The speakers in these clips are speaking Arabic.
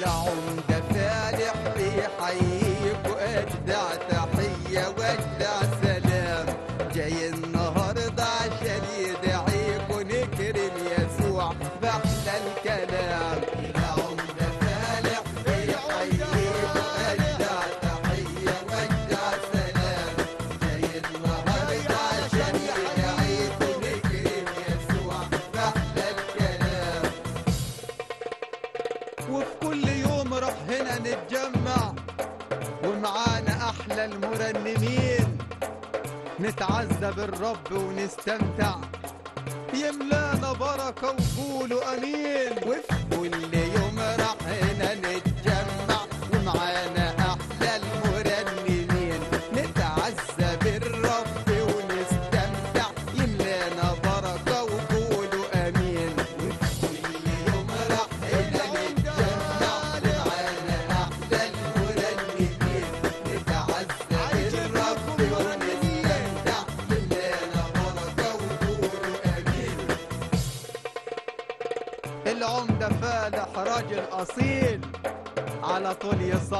العمدة فالح بيحييك وأجدع تحية وأجدع المرنمين نتعزى بالرب ونستمتع. يملانا بركة وقولوا آمين. وفي كل يوم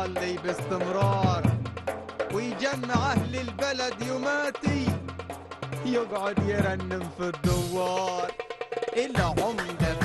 يصلي باستمرار ويجمع أهل البلد يوماتي يقعد يرنم في الدوار. العمدة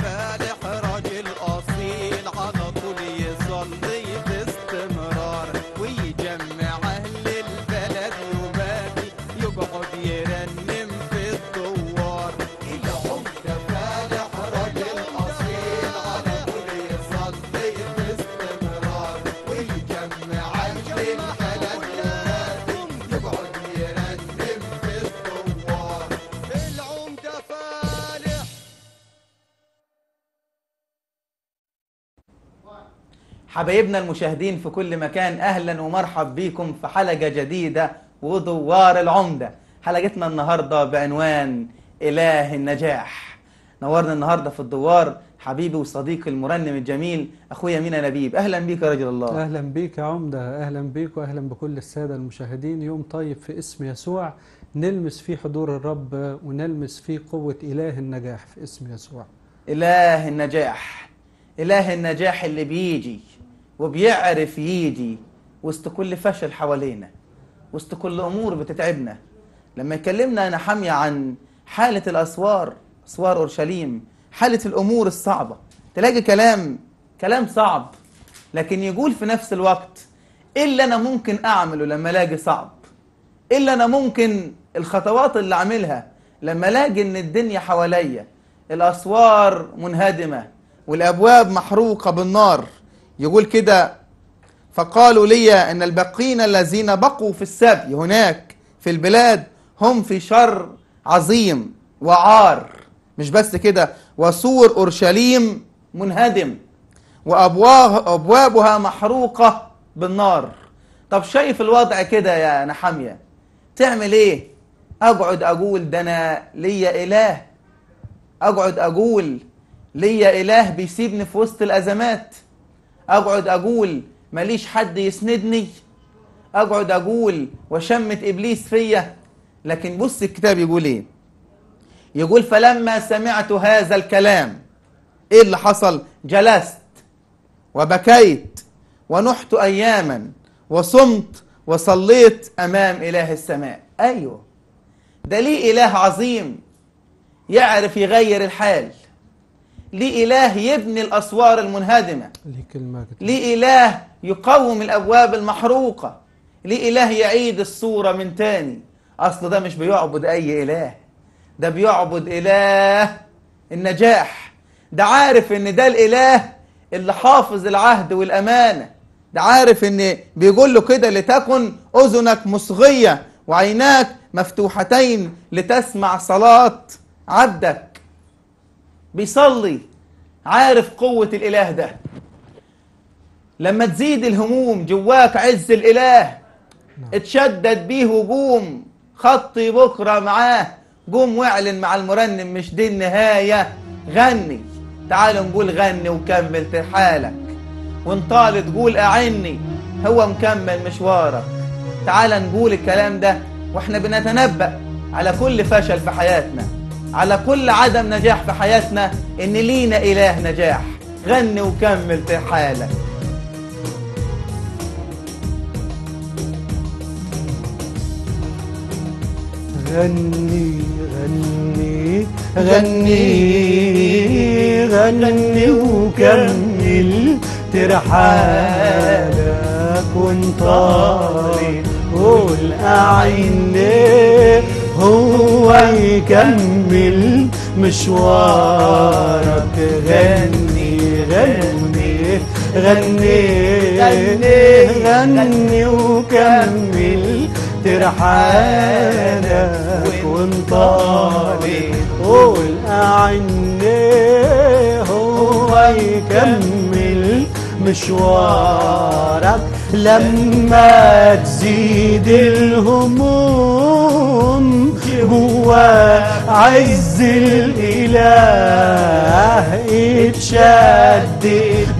حبايبنا المشاهدين في كل مكان أهلا ومرحب بيكم في حلقة جديدة ودوار العمدة. حلقتنا النهارده بعنوان إله النجاح. نورنا النهارده في الدوار حبيبي وصديقي المرنم الجميل أخويا مينا نبيب. أهلا بيك يا رجل الله. أهلا بيك يا عمدة. أهلا بيك وأهلا بكل السادة المشاهدين. يوم طيب في اسم يسوع. نلمس فيه حضور الرب ونلمس فيه قوة إله النجاح في اسم يسوع. إله النجاح. إله النجاح اللي بيجي. وبيعرف يجي وسط كل فشل حوالينا وسط كل أمور بتتعبنا. لما يكلمنا أنا حامية عن حالة الأسوار أسوار أورشليم حالة الأمور الصعبة. تلاقي كلام كلام صعب لكن يقول في نفس الوقت إيه اللي أنا ممكن أعمله لما ألاقي صعب؟ إيه اللي أنا ممكن الخطوات اللي أعملها لما ألاقي إن الدنيا حواليا الأسوار منهدمة والأبواب محروقة بالنار؟ يقول كده فقالوا لي أن الباقين الذين بقوا في السبي هناك في البلاد هم في شر عظيم وعار. مش بس كده وسور أورشليم منهدم وأبواب أبوابها محروقة بالنار. طب شايف الوضع كده يا نحامية؟ تعمل إيه؟ أقعد أقول ده أنا ليا إله. أقعد أقول ليا إله بيسيبني في وسط الأزمات. أقعد أقول ماليش حد يسندني. أقعد أقول وشمت إبليس فيا. لكن بص الكتاب يقول إيه؟ يقول فلما سمعت هذا الكلام إيه اللي حصل؟ جلست وبكيت ونحت اياما وصمت وصليت أمام إله السماء. أيوه. ده ليه إله عظيم يعرف يغير الحال. ليه اله يبني الأسوار المنهدمة. ليك المجد ليه إله يقوم الأبواب المحروقة. ليه إله يعيد الصورة من تاني. أصل ده مش بيعبد أي إله. ده بيعبد إله النجاح. ده عارف إن ده الإله اللي حافظ العهد والأمانة. ده عارف إن بيقول له كده لتكن أذنك مصغية وعيناك مفتوحتين لتسمع صلاة عبدك. بيصلي عارف قوة الإله ده. لما تزيد الهموم جواك عز الإله اتشدد بيه وقوم خطي بكرة معاه. قوم واعلن مع المرنم مش دي النهاية. غني. تعال نقول غني وكمل ترحالك وانطال تقول أعني هو مكمل مشوارك. تعال نقول الكلام ده وإحنا بنتنبأ على كل فشل في حياتنا. على كل عدم نجاح في حياتنا إن لينا إله نجاح. غني وكمل في حالك. غني غني غني غني وكمل ترحالك وانطاري قول أعيني هو يكمل مشوارك. غني غني غني غني غني وكمل. ترحالك وانطالي قول أعني هو يكمل مشوارك. لما تزيد الهموم جوا عز الإله يتشدد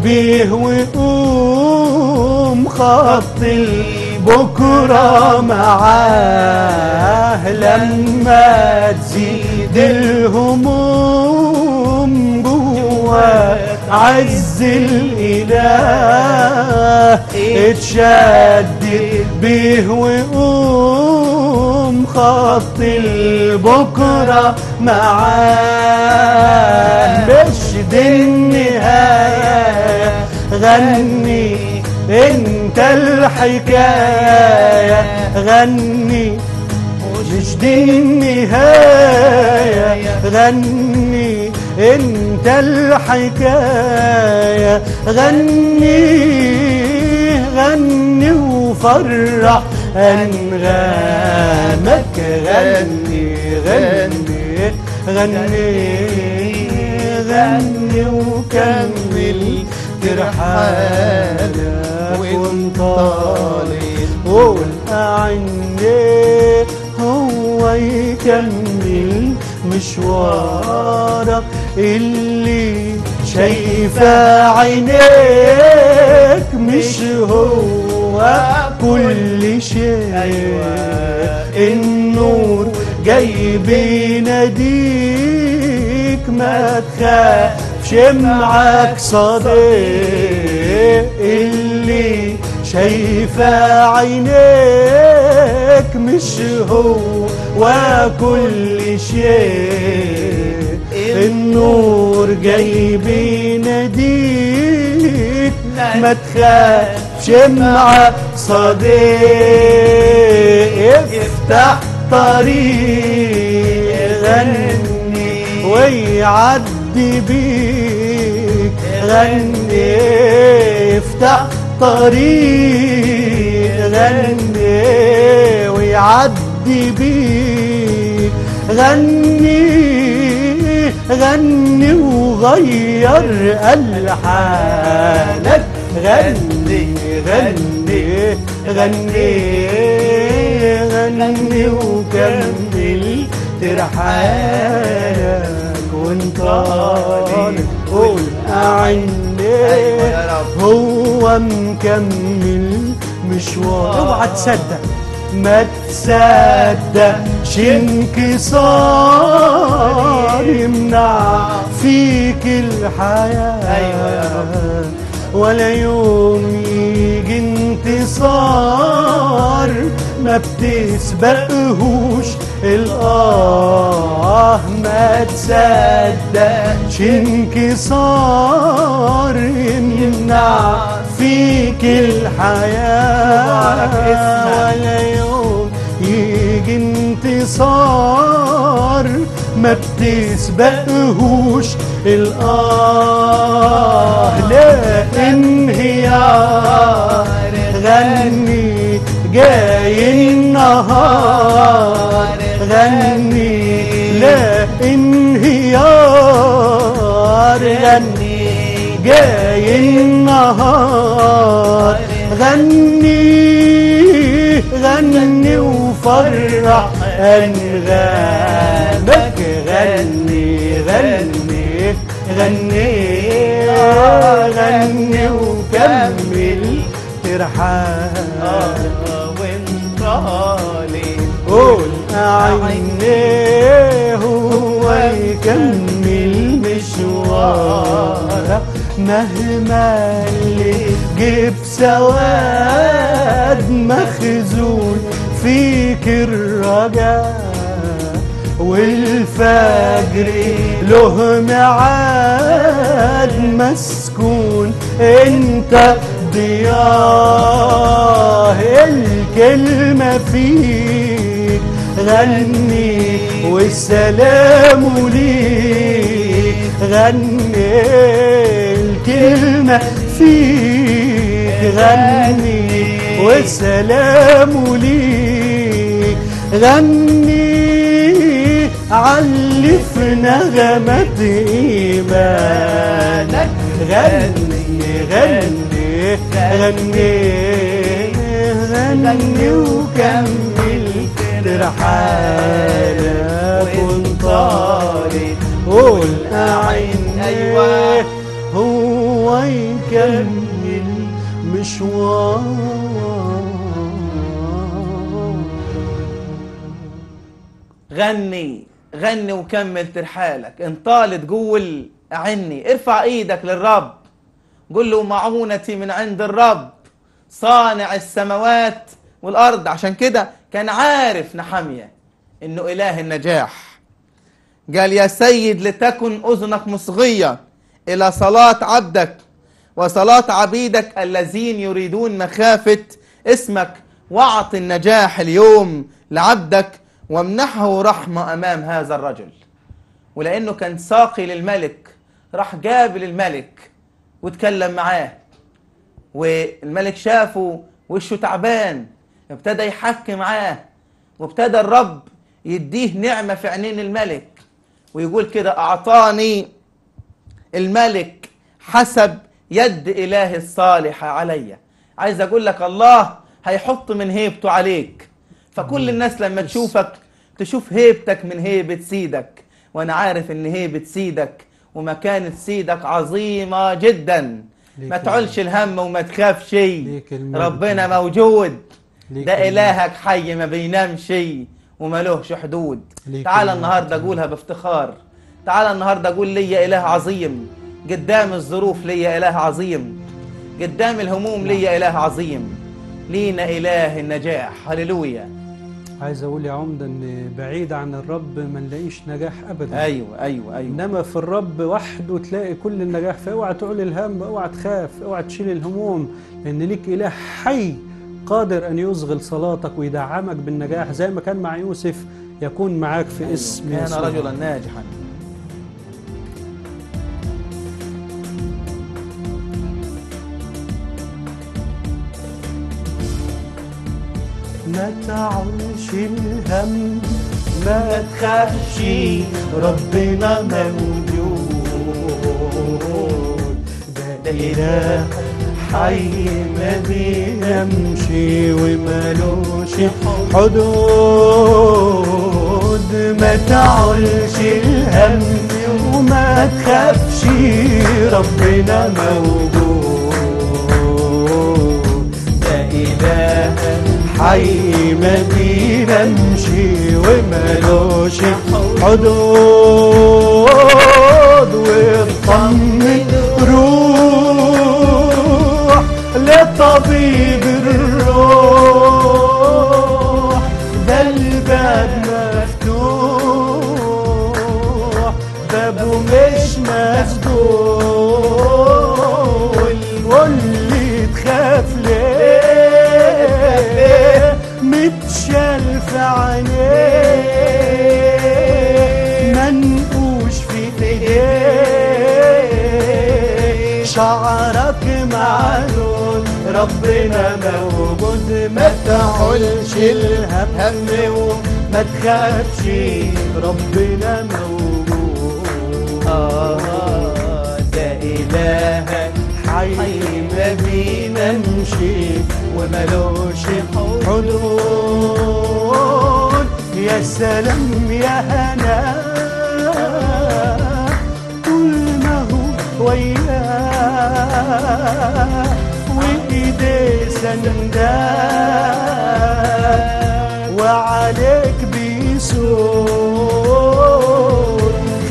بيه ويقوم خط بكرة معاه لما تزيد الهموم. جوا عز الإله اتشدد بيه ويقوم خط البكرة معاه مش دي النهاية غني أنت الحكاية. غني مش دي النهاية غني أنت الحكاية. غني غني وفرح انغامك غني غني غني غني وكمل ترحالك وانطالي قول أعني هو يكمل مشوارك اللي شايفة عينيك مش هو كل شيء. النور جاي بيناديك ما تخافش معاك صديق. اللي شايفة عينيك مش هو وكل شيء. النور جاي بيناديك ما تخافش مع صديق افتح طريق غني ويعدي بيك غني. افتح طريق غني ويعدي بيك غني. غني وغير ألحانك غني غني غني غني وكمل ترحالك وانطالي قول أعني هو مكمل مشوار. اوعى تصدق ما تصدقش انكسار يمنع فيك الحياة. ولا يوم يجي انتصار ما بتسبقهوش. الآه ما تصدقش انكسار. يمنع فيك الحياة. ولا يوم يجي انتصار. ما بتسبقهوش الآه لا انهيار غني جاي النهار. غني لا انهيار غني جاي النهار. غني غني وفرح انغامك غني غني غني غني وكمل ترحال وانطالي قول عينيه هو يكمل مشوارك مهما اللي جيب سواد مخزون فيك الرجاء. والفجر له ميعاد مسكون. انت ضياه الكلمة فيك غني والسلام ليك غني الكلمة فيك غني والسلام ليك غني علي في نغمة إيمانك. غني غني غني غني وكمل ترحالك وانطالي قول أعين أيوة. هو يكمل مشوار. غني. غني وكمل ترحالك انطالت قول أعني ارفع إيدك للرب. قل له معونتي من عند الرب. صانع السماوات والأرض. عشان كده كان عارف نحمية إنه إله النجاح. قال يا سيد لتكن أذنك مصغية إلى صلاة عبدك وصلاة عبيدك الذين يريدون مخافة اسمك. واعط النجاح اليوم لعبدك وامنحه رحمة أمام هذا الرجل. ولأنه كان ساقي للملك راح جاب للملك واتكلم معاه. والملك شافه وشه تعبان ابتدى يحكي معاه وابتدى الرب يديه نعمة في عينين الملك ويقول كده أعطاني الملك حسب يد إله الصالح عليا عايز أقول لك الله هيحط من هيبته عليك. فكل الناس لما تشوفك تشوف هيبتك من هيبة سيدك وأنا عارف إن هيبة سيدك ومكانة سيدك عظيمة جدا. ما تعولش الهم وما تخافش. ربنا موجود. ده. إلهك حي ما بينامش وملوش حدود. ليك تعال. النهاردة أقولها بافتخار. تعال النهاردة أقول لي إله عظيم. قدام الظروف لي إله عظيم. قدام الهموم لي إله عظيم. لينا إله النجاح هللويا. عايز أقول يا عمدة إن بعيد عن الرب ما نلاقيش نجاح ابدا. أيوة أيوة أيوة. إنما في الرب وحده تلاقي كل النجاح. فاوعى تعول الهم اوعى تخاف اوعى تشيل الهموم لأن ليك إله حي قادر أن يصغل صلاتك ويدعمك بالنجاح. زي ما كان مع يوسف يكون معاك في اسم كان يسوع. رجلا ناجحا. ما تعولش الهم. ما تخافش ربنا موجود. ده إله حي ما بينامشي ومالوش حدود. ما تعولش الهم. وما تخافش ربنا موجود. ده إله حي ما بينامشي ومالوش حدود واطمن روح لطبيب الروح. ربنا موجود ما تعولش الهم وما تخافش ربنا موجود آه ده إلهك حي ما بينامشي وملوش حدود. يا سلام يا هنا. طول ما هو وياه وايديه سنداه وعليك بيسود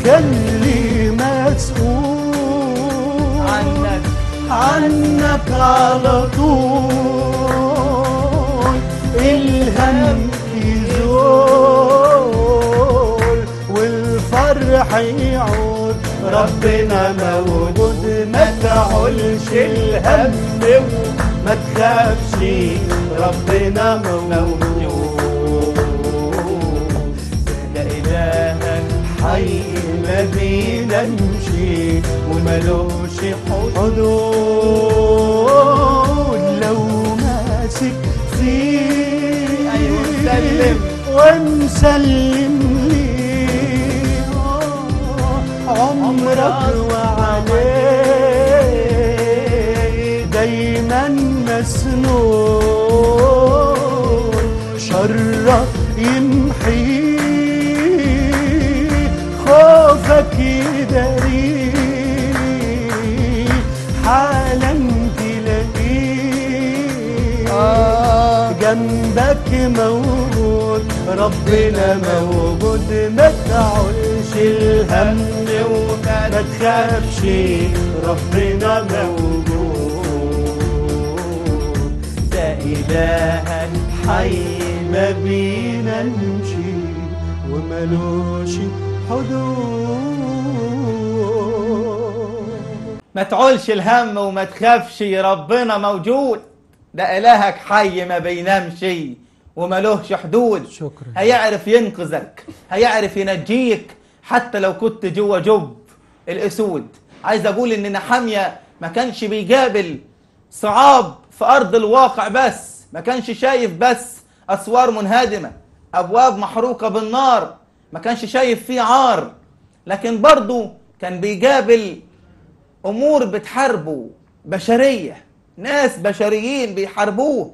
خلي مسؤول عنك عنك على طول الهم يزول حيعود ربنا موجود. ما تعولش الهم وما تخافش ربنا موجود ده إلهك حي ما بينامشي وملوش حدود لو ماسك فيه أيوة، سلم. ومسلم ليه عمرك موجود ربنا موجود. ما تعولش الهم وما تخافش ربنا موجود. ده إلهك حي ما بينامشي وملوش حدود. ما تعولش الهم وما تخافش ربنا موجود. ده إلهك حي ما بينامش وملوهش حدود شكرا. هيعرف ينقذك هيعرف ينجيك حتى لو كنت جوه جب الأسود. عايز أقول إن نحامية ما كانش بيقابل صعاب في أرض الواقع بس ما كانش شايف بس أسوار منهدمة أبواب محروقة بالنار ما كانش شايف فيه عار. لكن برضه كان بيقابل أمور بتحاربه بشرية. ناس بشريين بيحاربوه.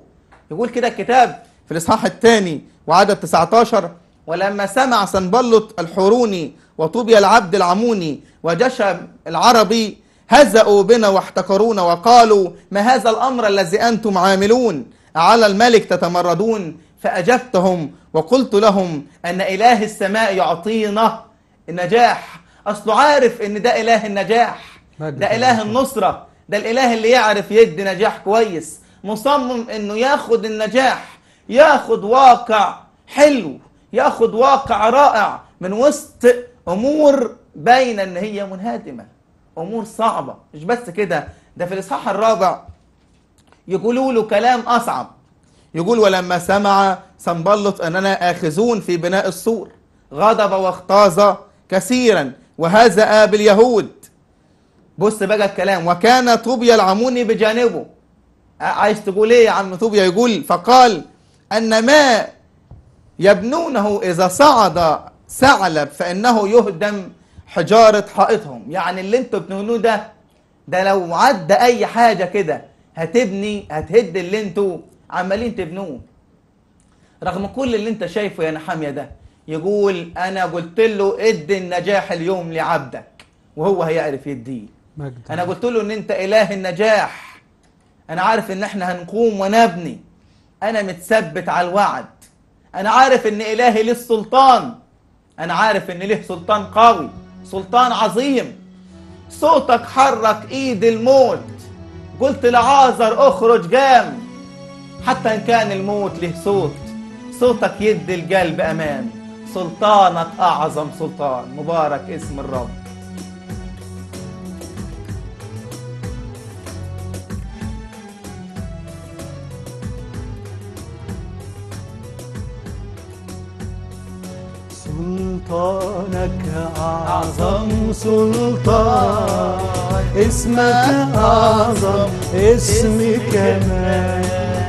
يقول كده الكتاب في الإصحاح الثاني وعدد 19 ولما سمع سنبلط الحوروني وطوبيا العبد العموني وجشم العربي هزأوا بنا واحتقرونا وقالوا ما هذا الأمر الذي أنتم عاملون؟ على الملك تتمردون؟ فأجبتهم وقلت لهم أن إله السماء يعطينا النجاح. أصله عارف إن ده إله النجاح. ده إله. النصرة. ده الإله اللي يعرف يدي نجاح كويس. مصمم إنه ياخد النجاح. ياخد واقع حلو ياخد واقع رائع من وسط أمور باينة إن هي منهدمة أمور صعبة. مش بس كده ده في الإصحاح الرابع يقولوا له كلام أصعب. يقول ولما سمع سنبلط أننا آخذون في بناء السور غضب واغتاظ كثيرا وهزأ باليهود. بص بقى الكلام وكان طوبيا العموني بجانبه. ع- عايز تقول إيه يا عم طوبيا؟ يقول فقال أن ما يبنونه إذا صعد ثعلب فإنه يهدم حجارة حائطهم. يعني اللي أنتوا بتبنوه ده ده لو عدى أي حاجة كده هتبني هتهد اللي أنتوا عمالين تبنوه. رغم كل اللي انت شايفه يا نحامية ده يقول أنا قلت له ادي النجاح اليوم لعبدك وهو هيعرف يديه. أنا قلت له إن أنت إله النجاح. أنا عارف إن إحنا هنقوم ونبني. أنا متثبت على الوعد. أنا عارف إن إلهي ليه السلطان أنا عارف إن ليه سلطان قوي سلطان عظيم. صوتك حرك إيد الموت. قلت لعازر أخرج قام. حتى إن كان الموت له صوت. صوتك يدي القلب أمان. سلطانك أعظم سلطان. مبارك اسم الرب. سلطانك أعظم سلطان. اسمك أعظم اسم كمان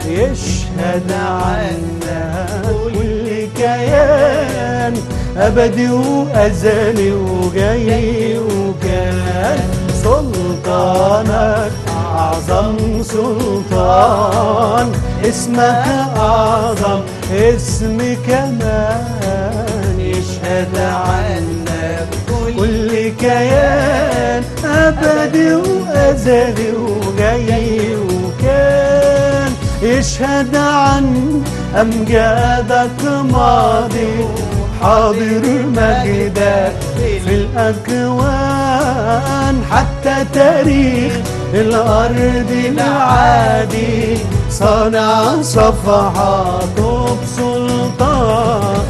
يشهد عنا. كل كيان أبدي وأزلي وجاي وكان سلطانك أعظم سلطان. اسمك أعظم اسم كمان عنك كل كيان أبدي وأزلي وجاي وكان. يشهد عن أمجادك ماضي حاضر مجدك في الأكوان حتى تاريخ الأرض العادي صنع صفحاته بسلطان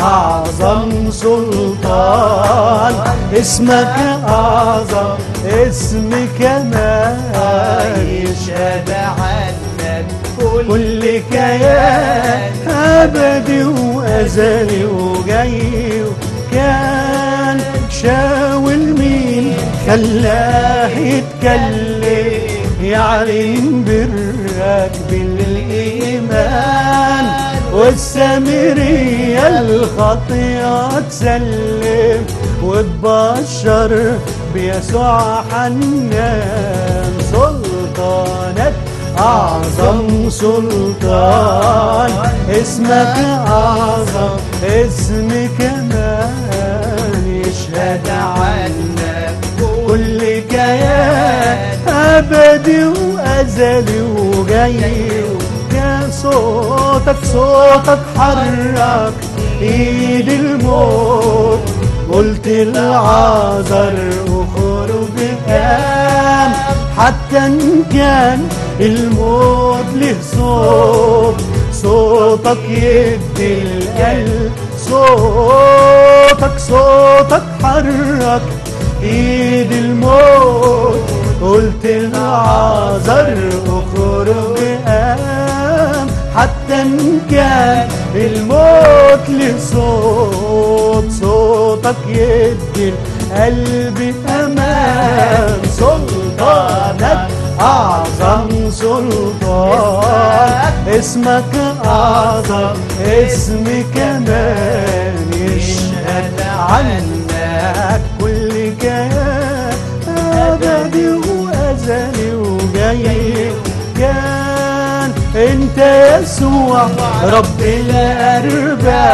أعظم سلطان. اسمك أعظم اسمك ما يشهد عنك كل كيان أبدي وأزلي وجاي وكان شاول مين؟ خلاه يتكلم يعلن برك بالإيمان. والسامرية الخطيئة تسلم وتبشر بيسوع حنان. سلطانك أعظم سلطان. اسمك أعظم اسم كمان يشهد عنك. كل كيان أبدي وأزلي وجاي صوتك صوتك حرك إيد الموت. قلت العذر اخرج قام حتى إن كان الموت له صوت. صوتك يدي القلب صوتك صوتك حرك إيد الموت. قلت العذر اخرج قام حتى إن كان الموت له صوت صوتك يدي القلب أمان سلطانك أعظم سلطان. اسمك أعظم اسم كمان يشهد عنك كل كيان. ابدي وأزلي وجاي انت يسوع رب الأرباب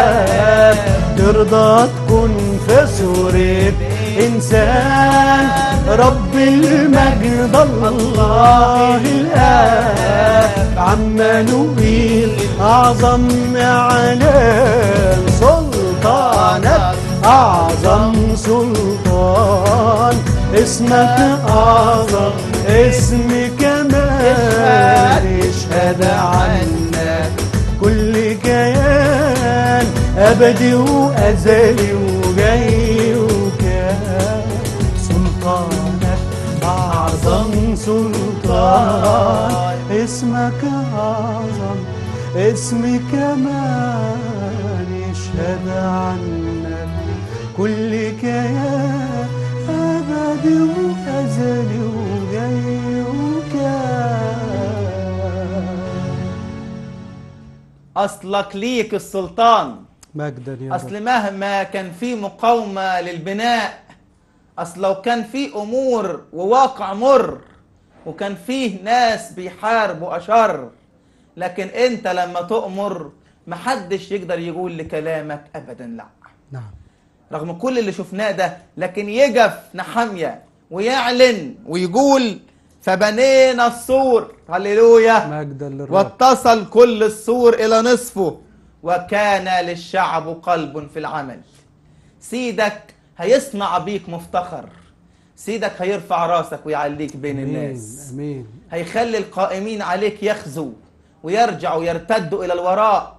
ترضى تكون في صورة إنسان رب المجد الله الآب عمانوئيل اعظم اعلام سلطانك أعظم سلطان اسمك أعظم اسم كمان يشهد عنك كل كيان أبدي وازلي وجاي وكان. سلطانك أعظم سلطان. اسمك أعظم اسم كمان. يشهد عنك كل كيان أبدي وازلي أصلك ليك السلطان. مجدا يا أصل رب. مهما كان في مقاومة للبناء أصل لو كان في أمور وواقع مر وكان فيه ناس بيحاربوا اشر لكن أنت لما تؤمر محدش يقدر يقول لكلامك ابدا لا. نعم. رغم كل اللي شفناه ده لكن يجف نحمية ويعلن ويقول فبنينا السور. هللويا. مجدا للرب. واتصل كل السور إلى نصفه. وكان للشعب قلب في العمل. سيدك هيصنع بيك مفتخر. سيدك هيرفع راسك ويعليك بين آمين الناس. آمين. هيخلي القائمين عليك يخزوا ويرجعوا يرتدوا إلى الوراء.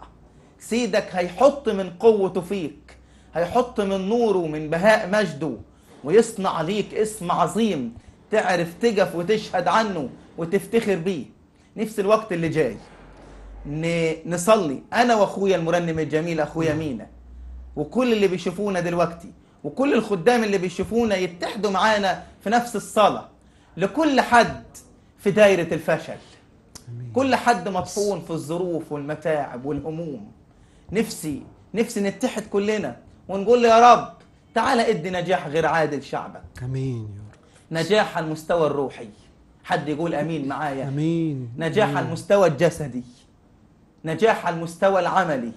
سيدك هيحط من قوته فيك. هيحط من نوره من بهاء مجده. ويصنع ليك اسم عظيم. تعرف تقف وتشهد عنه وتفتخر بيه. نفس الوقت اللي جاي. نصلي. أنا وأخويا المرنم الجميل أخويا مينا. وكل اللي بيشوفونا دلوقتي. وكل الخدام اللي بيشوفونا يتحدوا معانا في نفس الصلاة. لكل حد في دايرة الفشل. كل حد مطحون في الظروف والمتاعب والهموم. نفسي نفسي نتحد كلنا ونقول له يا رب تعالى ادي نجاح غير عادل لشعبك أمين يا نجاح المستوى الروحي. حد يقول أمين معايا؟ أمين. نجاح آمين. المستوى الجسدي. نجاح المستوى العملي.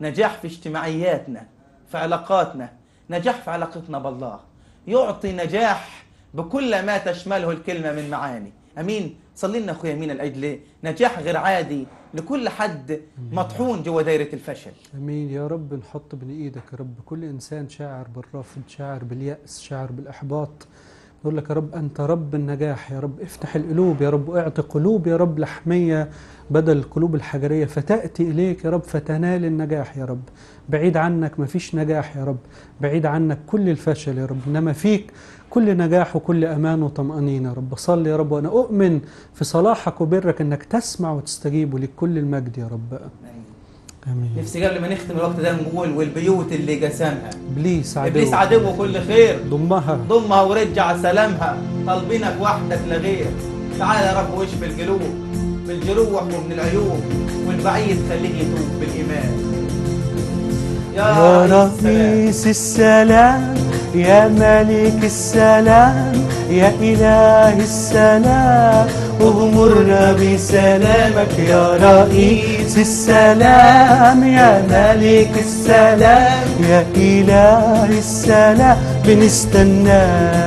نجاح في اجتماعياتنا في علاقاتنا. نجاح في علاقتنا بالله. يعطي نجاح بكل ما تشمله الكلمة من معاني. أمين. صلي لنا أخويا مين الأجل نجاح غير عادي لكل حد مطحون جوا دايرة الفشل. أمين. يا رب نحط بين إيدك يا رب. كل إنسان شاعر بالرفض شاعر باليأس شاعر بالإحباط. نقول لك يا رب أنت رب النجاح يا رب افتح القلوب يا رب اعطي قلوب يا رب لحمية بدل القلوب الحجرية فتأتي إليك يا رب فتنال النجاح يا رب. بعيد عنك مفيش نجاح يا رب بعيد عنك كل الفشل يا رب إنما فيك كل نجاح وكل أمان وطمأنينة يا رب. صلي يا رب وأنا أؤمن في صلاحك وبرك إنك تسمع وتستجيب ولك كل المجد يا رب. آمين نفسي قبل ما نختم الوقت ده نقول والبيوت اللي قسمها إبليس عدو ابليس عدو كل خير. ضمها. ضمها ورجع سلامها. طالبينك وحدك لغير تعال يا رب واشفي القلوب بالجروح ومن العيوب. والبعيد خليه يتوب بالإيمان. يا رئيس السلام. السلام. يا ملك السلام يا إله السلام. اغمرنا بسلامك يا رئيس السلام. يا ملك السلام يا إله السلام. بنستناك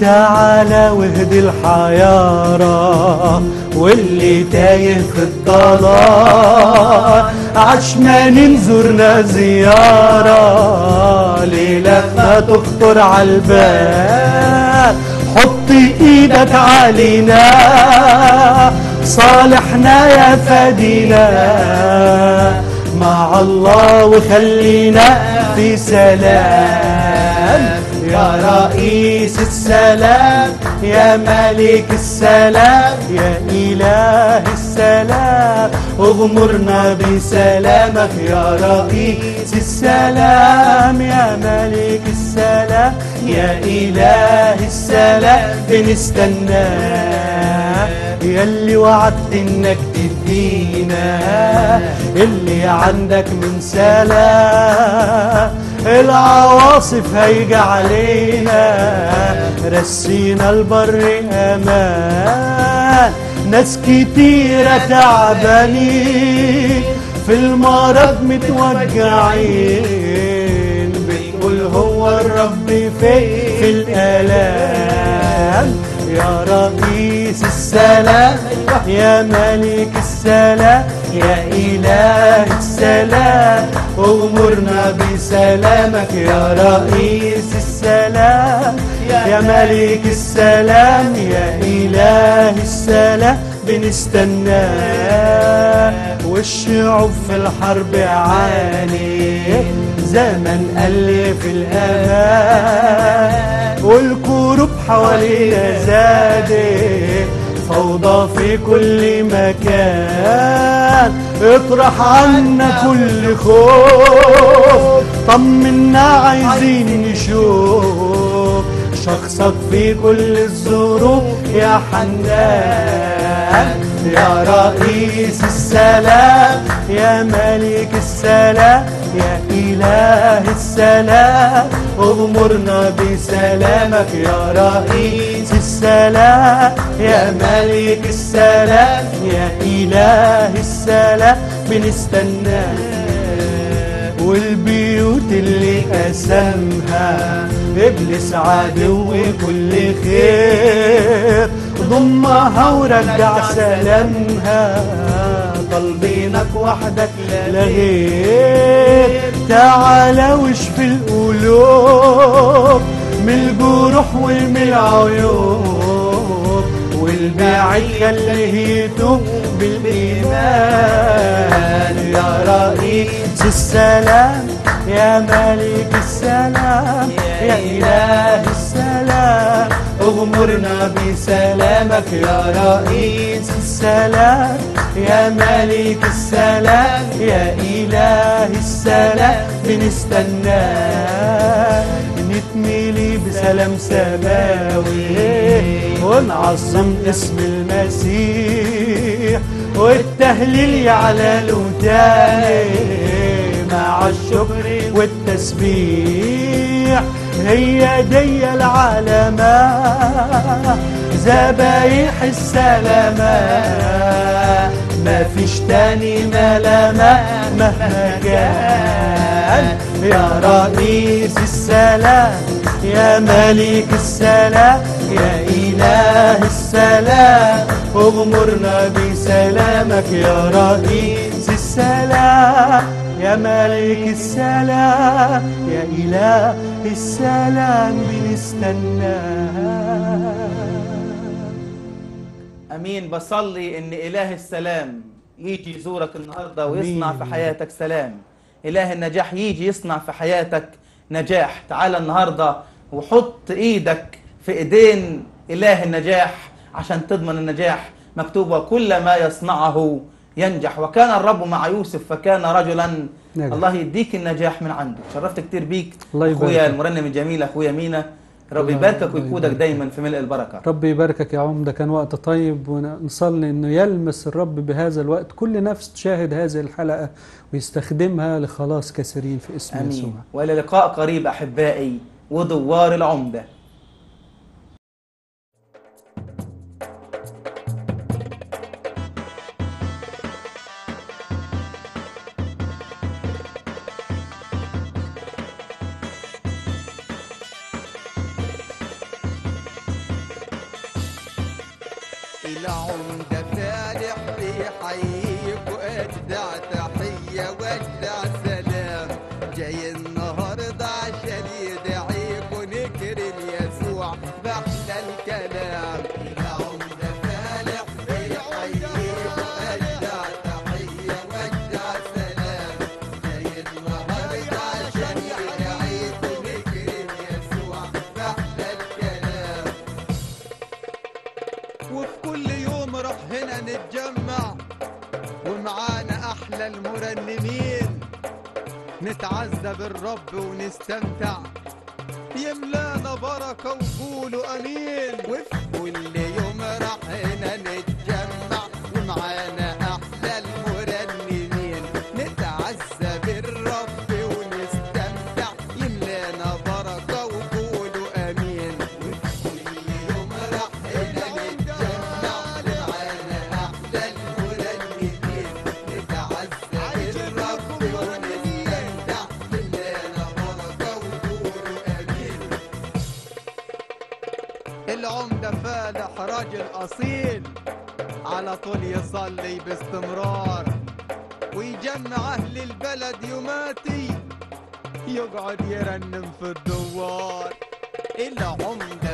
تعالى واهدي الحيارى واللي تايه في الضلال عشمان نزورنا زيارة ليلة ما تخطر عالبال حط إيدك علينا صالحنا يا فدينا مع الله وخلينا في سلام. يا رئيس السلام يا ملك السلام يا إله السلام. اغمرنا بسلامك يا رئيس السلام يا ملك السلام يا إله السلام. بنستناك يلي وعدت إنك تدينا اللي عندك من سلام. العواصف هيجي علينا رسينا البر أمان. ناس كتيرة تعبانين في المرض متوجعين. بتقول هو الرب في في الآلام. يا رئيس السلام يا ملك السلام يا إله السلام اغمرنا بسلامك يا رئيس السلام. يا ملك السلام يا إله السلام. بنستناك والشعوب في الحرب عالي زمن ألف الأمان والكروب حوالينا زادت. فوضى في كل مكان. اطرح عنا كل خوف. طمنا عايزين نشوف. شخصك في كل الظروف يا حنان. يا رئيس السلام يا ملك السلام يا إله السلام. اغمرنا بسلامك يا رئيس السلام. يا ملك السلام يا إله السلام. بنستناك والبيوت اللي قسمها ابليس عدو كل خير. ضمها ورجع سلامها طالبينك وحدك لا غير. تعالى واشفي القلوب. من الجروح ومن العيوب والبعيد خليه يتوب بالإيمان. يا رئيس السلام يا ملك السلام يا إله السلام أغمرنا بسلامك. يا رئيس السلام يا ملك السلام يا إله السلام بنستناك نتميلي بسلام سماوي. ونعظم اسم المسيح. والتهليل يعلى له تاني مع الشكر والتسبيح. هي دي العلامة ذبايح السلامة ما فيش تاني ملامة مهما كان. يا رئيس السلام يا ملك السلام يا إله السلام. اغمرنا بسلامك يا رئيس السلام يا ملك السلام يا إله السلام. بنستناك أمين بصلي إن إله السلام يجي يزورك النهارده ويصنع. في حياتك سلام. إله النجاح يجي يصنع في حياتك نجاح. تعال النهارده وحط إيدك في إيدين إله النجاح عشان تضمن النجاح. مكتوبة كل ما يصنعه ينجح. وكان الرب مع يوسف فكان رجلا. نجح. الله يديك النجاح من عنده. شرفت كتير بيك. الله. أخويا المرنم الجميل أخويا مينا. رب يباركك ويقودك. دايما في ملء البركة. ربي يباركك يا عمدة كان وقت طيب ونصلي إنه يلمس الرب بهذا الوقت. كل نفس تشاهد هذه الحلقة ويستخدمها لخلاص كثيرين في اسم يسوع. وإلى لقاء قريب أحبائي ودوار العمدة. العمدة فالح بيحييك وأجدع تحية وأجدع نتعزى بالرب ونستمتع. يملانا بركة وقولوا آمين. وفي كل راجل أصيل على طول يصلي باستمرار. ويجمع أهل البلد يوماتي يقعد يرنم في الدوار. العمدة